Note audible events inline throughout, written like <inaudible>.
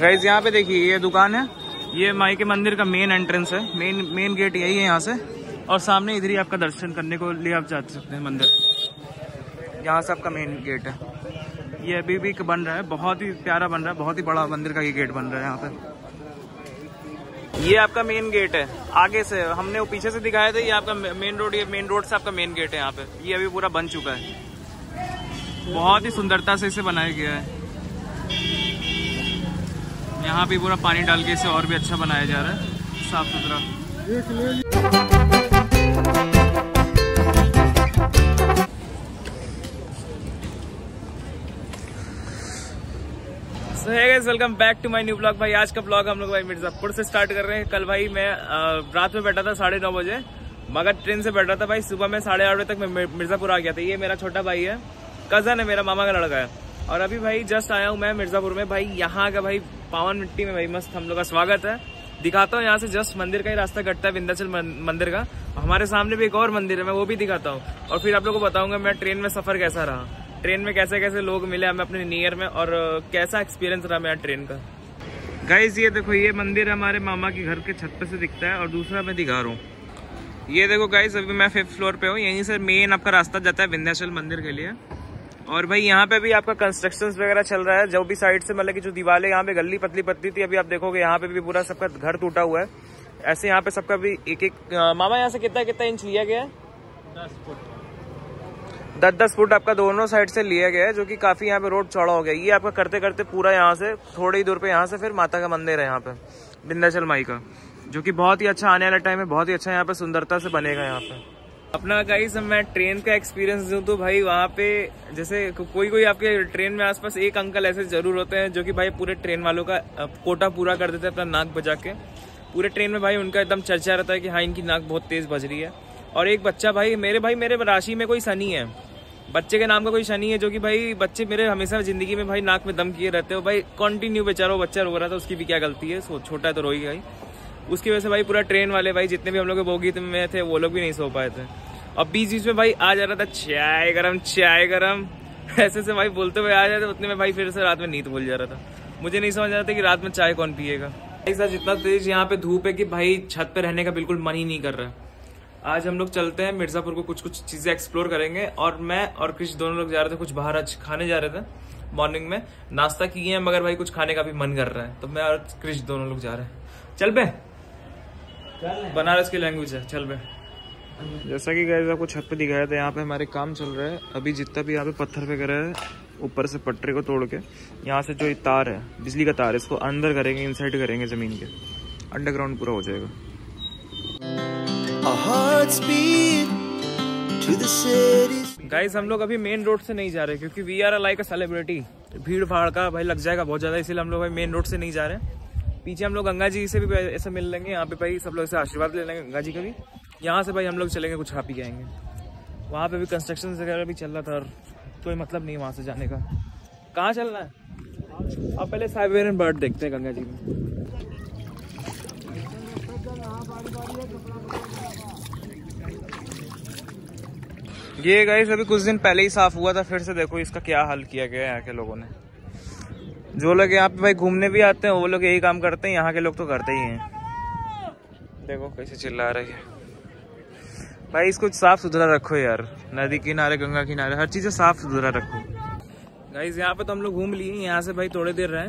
Guys यहाँ पे देखिए, ये दुकान है। ये माई के मंदिर का मेन एंट्रेंस है। मेन मेन गेट यही है यहाँ से। और सामने इधर ही आपका दर्शन करने को लिए आप जा सकते हैं मंदिर। यहाँ से आपका मेन गेट है। ये अभी भी बन रहा है। बहुत ही प्यारा बन रहा है। बहुत ही बड़ा मंदिर का ये गेट बन रहा है यहाँ पे। ये आपका मेन गेट है। आगे से, हमने वो पीछे से दिखाया था, ये आपका मेन रोड ये मेन रोड से आपका मेन गेट है यहाँ पे। ये अभी पूरा बन चुका है। बहुत ही सुंदरता से इसे बनाया गया है। यहाँ भी पूरा पानी डाल के इसे और भी अच्छा बनाया जा रहा है। साफ़ सुथरा। Welcome back to my new blog भाई, आज का ब्लॉग हम लोग भाई मिर्जापुर से स्टार्ट कर रहे हैं। कल भाई मैं रात में बैठा था साढ़े नौ बजे, मगर ट्रेन से बैठ रहा था भाई। सुबह में साढ़े आठ बजे तक मैं मिर्जापुर आ गया था। ये मेरा छोटा भाई है कज़न है, मेरा मामा का लड़का है। और अभी भाई जस्ट आया हूँ मैं मिर्जापुर में। भाई यहाँ का भाई पावन मिट्टी में भाई मस्त हम लोग का स्वागत है। दिखाता हूँ यहाँ से जस्ट मंदिर का ही रास्ता कटता है, विंध्याचल मंदिर का। हमारे सामने भी एक और मंदिर है, मैं वो भी दिखाता हूँ। और फिर आप लोग को बताऊँगा मैं ट्रेन में सफ़र कैसा रहा। ट्रेन में कैसे कैसे लोग मिले हमें अपने नियर में और कैसा एक्सपीरियंस रहा मेरा ट्रेन का। गाइज़ ये देखो, ये मंदिर हमारे मामा के घर के छत पे से दिखता है और दूसरा मैं दिखा रहा हूँ। ये देखो गाइज़ अभी मैं फिफ्थ फ्लोर पे हूँ। यहीं से मेन आपका रास्ता जाता है विंध्याचल मंदिर के लिए। और भाई यहाँ पे भी आपका कंस्ट्रक्शन वगैरह चल रहा है। जो भी साइड से मतलब की जो दीवारें यहाँ पे गली पतली पतली थी अभी आप देखोगे यहाँ पे भी पूरा सबका घर टूटा हुआ है। ऐसे यहाँ पे सबका भी एक एक मामा यहाँ से कितना कितना इंच लिया गया है? दस फुट। दस दस फुट आपका दोनों साइड से लिया गया है जो कि काफ़ी यहाँ पे रोड चौड़ा हो गया। ये आपका करते करते पूरा यहाँ से थोड़ी ही दूर पे यहाँ से फिर माता का मंदिर है यहाँ पे बिंदाचल माई का जो कि बहुत ही अच्छा आने वाला टाइम है बहुत ही अच्छा यहाँ पे सुंदरता से बनेगा यहाँ पे। अपना गाइस मैं ट्रेन का एक्सपीरियंस दूँ तो भाई वहाँ पे जैसे कोई कोई आपके ट्रेन में आसपास एक अंकल ऐसे ज़रूर होते हैं, जो कि भाई पूरे ट्रेन वालों का कोटा पूरा कर देते हैं अपना नाक बजा के। पूरे ट्रेन में भाई उनका एकदम चर्चा रहता है कि हाँ इनकी नाक बहुत तेज बज रही है। और एक बच्चा भाई, मेरे भाई, मेरे राशि में कोई सनी है। बच्चे के नाम का कोई शनि है, जो कि भाई बच्चे मेरे हमेशा ज़िंदगी में भाई नाक में दम किए रहते हो। भाई कंटिन्यू बेचारा, वो बच्चा रो रहा था, उसकी भी क्या गलती है? सो, छोटा तो रोई भाई उसकी वजह से भाई पूरा ट्रेन वाले भाई, जितने भी हम लोग बोगी में थे, वो लोग भी नहीं सो पाए थे। और बीच बीच में भाई आ जा रहा था चाय गरम चाय गरम। ऐसे से भाई बोलते हुए आ जाते उतने में भाई फिर से रात में नींद भूल जा रहा था। मुझे नहीं समझ आ रहा था कि रात में चाय कौन पिएगा। सर जितना तेज यहाँ पे धूप है कि भाई छत पे रहने का बिल्कुल मन ही नहीं कर रहा आज हम लोग चलते हैं मिर्जापुर को कुछ कुछ चीज़ें एक्सप्लोर करेंगे और मैं और कृष दोनों लोग जा रहे थे कुछ बाहर आज खाने जा रहे थे मॉर्निंग में। नाश्ता किए हैं मगर भाई कुछ खाने का भी मन कर रहा है। तो मैं और कृष दोनों लोग जा रहे हैं। चल बे। बनारस की लैंग्वेज है। चल बे। जैसा कि गैस आपको छत पे दिखाया था यहाँ पे हमारे काम चल रहा है। अभी जितना भी यहाँ पे पत्थर वगैरह है ऊपर से पटरे को तोड़ के यहाँ से जो तार है बिजली का तार है इसको अंदर करेंगे इनसाइड करेंगे ज़मीन के। अंडरग्राउंड पूरा हो जाएगा। गाइस हम लोग अभी मेन रोड से नहीं जा रहे क्योंकि we are like a celebrity भीड़ भाड़ का भाई लग जाएगा बहुत ज़्यादा इसीलिए हम लोग भाई मेन रोड से नहीं जा रहे पीछे हम लोग गंगा जी से भी ऐसे मिल लेंगे यहाँ पे भाई सब लोग से आशीर्वाद ले लेंगे गंगा जी का भी। यहाँ से भाई हम लोग चलेंगे कुछ खा पी के आएँगे वहाँ पे भी कंस्ट्रक्शन वगैरह भी चल रहा था और कोई मतलब नहीं वहाँ से जाने का। कहाँ चलना है? अब पहले साइबेरियन बर्ड देखते हैं, गंगा जी में। ये गाइस अभी कुछ दिन पहले ही साफ़ हुआ था, फिर से देखो इसका क्या हल किया गया है यहाँ के लोगों ने। जो लोग यहाँ पे भाई घूमने भी आते हैं, वो लोग यही काम करते हैं, यहाँ के लोग तो करते ही हैं। देखो कैसे चिल्ला रही है। भाई, इसको साफ़ सुथरा रखो यार। नदी किनारे, गंगा किनारे, हर चीज़ें साफ़ सुथरा रखो। गाइस यहाँ पे तो हम लोग घूम लिए यहाँ से भाई थोड़ी देर रहे।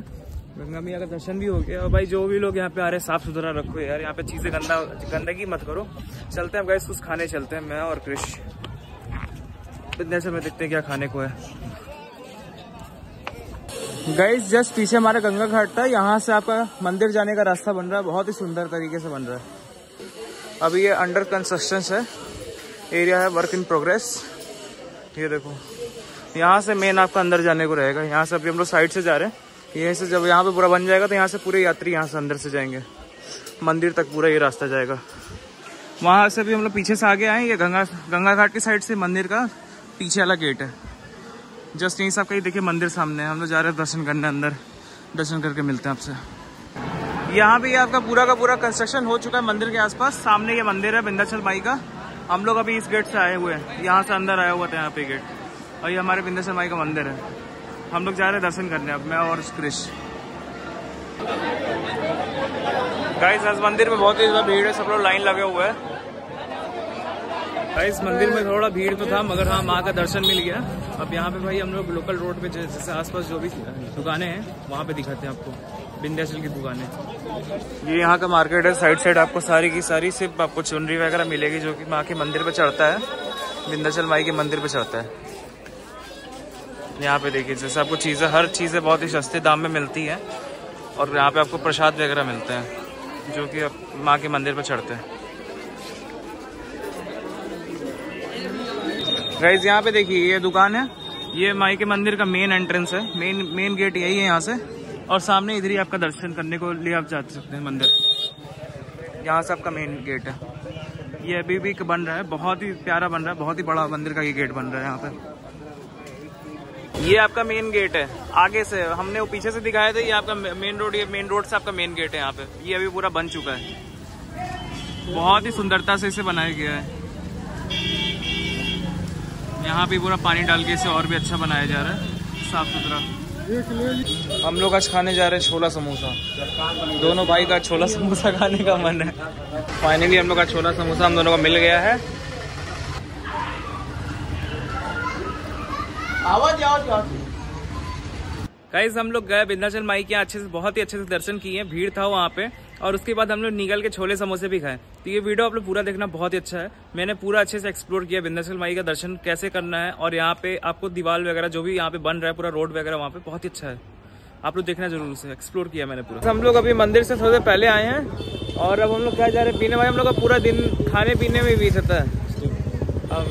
गंगा मैया का दर्शन भी हो गया, और भाई जो भी लोग यहाँ पे आ रहे हैं, साफ़ सुथरा रखो यार। यहाँ पे चीज़ें गंदा, गंदगी मत करो। चलते हैं कुछ खाने चलते हैं, मैं और कृष विंध्याचल में देखते हैं क्या खाने को है। गाइस जस्ट पीछे हमारा गंगा घाट था, यहाँ से आपका मंदिर जाने का रास्ता बन रहा है, बहुत ही सुंदर तरीके से बन रहा है। अभी ये अंडर कंस्ट्रक्शन है। एरिया है वर्क इन प्रोग्रेस ये देखो। यहाँ से मेन आपका अंदर जाने को रहेगा। यहाँ से अभी हम लोग साइड से जा रहे हैं। यहीं से जब यहाँ पे पूरा बन जाएगा तो यहाँ से पूरे यात्री यहाँ से अंदर से जाएँगे। मंदिर तक पूरा ये रास्ता जाएगा। वहाँ से भी हम लोग पीछे से आगे आए। ये गंगा गंगा घाट की साइड से मंदिर का पीछे वाला गेट है। जस्ट यहीं सब कहीं देखिए मंदिर सामने हम लोग जा रहे हैं दर्शन करने अंदर। दर्शन करके मिलते हैं आपसे। यहाँ पे आपका पूरा का पूरा कंस्ट्रक्शन हो चुका है मंदिर के आसपास। सामने ये मंदिर है विंध्याचल माई का। हम लोग अभी इस गेट से आए हुए हैं। यहाँ से अंदर आया हुआ था यहाँ पे गेट और ये हमारे बिंदेश्वर माई का मंदिर है। हम लोग जा रहे हैं दर्शन करने अब, मैं और क्रिश गाइस आज मंदिर में बहुत ही ज़्यादा भीड़ है, सब लोग लाइन लगे हुए हैं। गाइस मंदिर में थोड़ा भीड़ तो था, मगर हाँ माँ का दर्शन मिल गया। अब यहाँ पे भाई हम लोग लोकल रोड पे जैसे आसपास जो भी दुकानें हैं, वहाँ पे दिखाते हैं आपको विंध्याचल की दुकानें। ये यहाँ का मार्केट है साइड साइड आपको सारी की सारी, सिर्फ़ आपको चुनरी वगैरह मिलेगी, जो कि माँ के मंदिर पे चढ़ता है विंध्याचल माई के मंदिर पे चढ़ता है। यहाँ पे देखिए, जैसे आपको चीज़ें, हर चीज़ें बहुत ही सस्ते दाम में मिलती है, और यहाँ पे आपको प्रसाद वगैरह मिलते हैं, जो कि माँ के मंदिर पर चढ़ते हैं। गाइज़ यहाँ पे देखिए, ये दुकान है। ये माई के मंदिर का मेन एंट्रेंस है। मेन मेन गेट यही है यहाँ से। और सामने इधर ही आपका दर्शन करने को लिए आप जा सकते हैं मंदिर। यहाँ से आपका मेन गेट है। ये अभी भी बन रहा है। बहुत ही प्यारा बन रहा है। बहुत ही बड़ा मंदिर का ये गेट बन रहा है यहाँ पे। ये आपका मेन गेट है। आगे से हमने वो पीछे से दिखाया था, ये आपका मेन रोड ये मेन रोड से आपका मेन गेट है यहाँ पे। ये अभी पूरा बन चुका है। बहुत ही सुंदरता से इसे बनाया गया है। यहाँ पे पूरा पानी डाल के इसे और भी अच्छा बनाया जा रहा है। साफ़ सुथरा। हम लोग आज खाने जा रहे हैं छोला समोसा। दोनों भाई का छोला समोसा खाने का मन है। फाइनली हम लोग का छोला समोसा हम दोनों का मिल गया है। आवाज़ आवाज़ गाइस हम लोग गए विंध्याचल माई के अच्छे से, बहुत ही अच्छे से दर्शन किए भीड़ था वहाँ पे। और उसके बाद हम लोग निकल के छोले समोसे भी खाए। तो ये वीडियो आप लोग पूरा देखना बहुत ही अच्छा है। मैंने पूरा अच्छे से एक्सप्लोर किया विंध्याचल माई का दर्शन कैसे करना है और यहाँ पे आपको दीवार वगैरह जो भी यहाँ पे बन रहा है पूरा रोड वगैरह वहाँ पे बहुत ही अच्छा है। आप लोग देखना ज़रूर उसे एक्सप्लोर किया मैंने पूरा। हम लोग अभी मंदिर से थोड़े पहले आए हैं और अब हम लोग क्या जा रहे हैं पीने भाई हम लोग का पूरा दिन खाने पीने में बीत जाता है। अब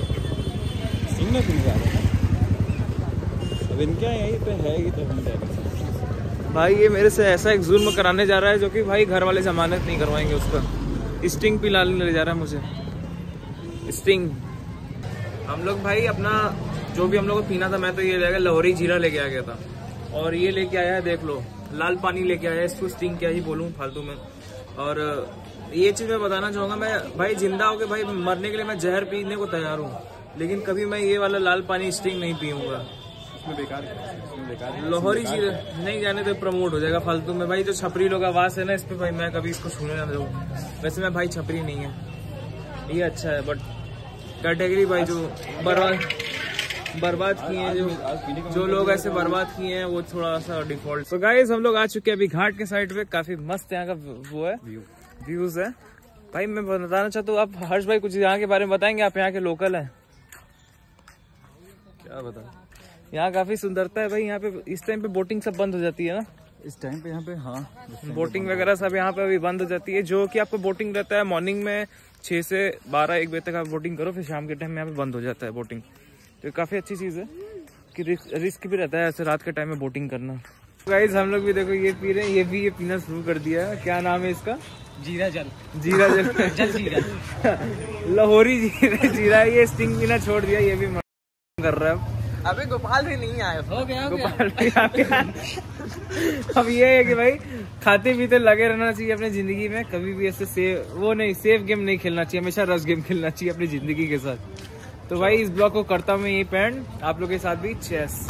अब इनका यहीं पे है ही तो हम भाई, ये मेरे से ऐसा एक जुल्म कराने जा रहा है जो कि भाई घर वाले जमानत नहीं करवाएँगे उसका स्टिंग पिलाने ले जा रहा है मुझे। स्टिंग हम लोग भाई अपना, जो भी हम लोग को पीना था, मैं तो ये लेकर लाहौरी जीरा लेके आ गया था। और ये लेके आया है, देख लो, लाल पानी लेके आया है, इसको स्टिंग क्या ही बोलूँ, फालतू में। और, ये चीज़ मैं बताना चाहूँगा, मैं भाई ज़िंदा होकर भाई मरने के लिए मैं जहर पीने को तैयार हूँ, लेकिन कभी मैं ये वाला लाल पानी स्टिंग नहीं पीऊँगा। लाहौरी चीज़ नहीं जाने तो प्रमोट हो जाएगा फालतू में। भाई जो छपरी लोग आवाज़ है ना इस पे भाई मैं कभी इसको छूने ना दूँ वैसे मैं भाई छपरी नहीं है। ये अच्छा है बट कैटेगरी भाई जो बर्बाद बर्बाद किए हैं जो जो लोग ऐसे बर्बाद किए हैं वो थोड़ा सा डिफ़ॉल्ट तो गाइस हम लोग आ चुके हैं अभी घाट के साइड पे। काफ़ी मस्त यहाँ का वो है। व्यूज़ है। भाई मैं बताना चाहता हूँ आप हर्ष भाई कुछ यहाँ के बारे में बताएँगे? आप यहाँ के लोकल है। क्या बता यहाँ काफ़ी सुंदरता है भाई यहाँ पे इस टाइम पे बोटिंग सब बंद हो जाती है ना? इस टाइम पे यहाँ पे हाँ बोटिंग वगैरह सब यहाँ पे अभी बंद हो जाती है जो कि आपको बोटिंग रहता है मॉर्निंग में छह से बारह एक बजे तक आप बोटिंग करो फिर शाम के टाइम में यहाँ पे बंद हो जाता है बोटिंग तो काफ़ी अच्छी चीज़ है कि रिस्क भी रहता है ऐसे रात के टाइम में बोटिंग करना। गाइज़ हम लोग भी देखो ये पी रहे हैं ये भी ये पीना शुरू कर दिया है। क्या नाम है इसका? जीरा जल। जीरा जल। <laughs> जल जीरा। <laughs> लाहौरी जीरा जीरा ये स्टिंग पीना छोड़ दिया ये भी कर रहा है। अबे गोपाल भी नहीं आया। हो गया गोपाल भी आ गया अब ये है कि भाई खाते पीते लगे रहना चाहिए अपनी ज़िंदगी में कभी भी ऐसे सेव वो नहीं सेफ़ गेम नहीं खेलना चाहिए हमेशा रस गेम खेलना चाहिए अपनी ज़िंदगी के साथ। तो भाई इस ब्लॉग को करता हूँ मैं ये पैंट आप लोग के साथ भी चेस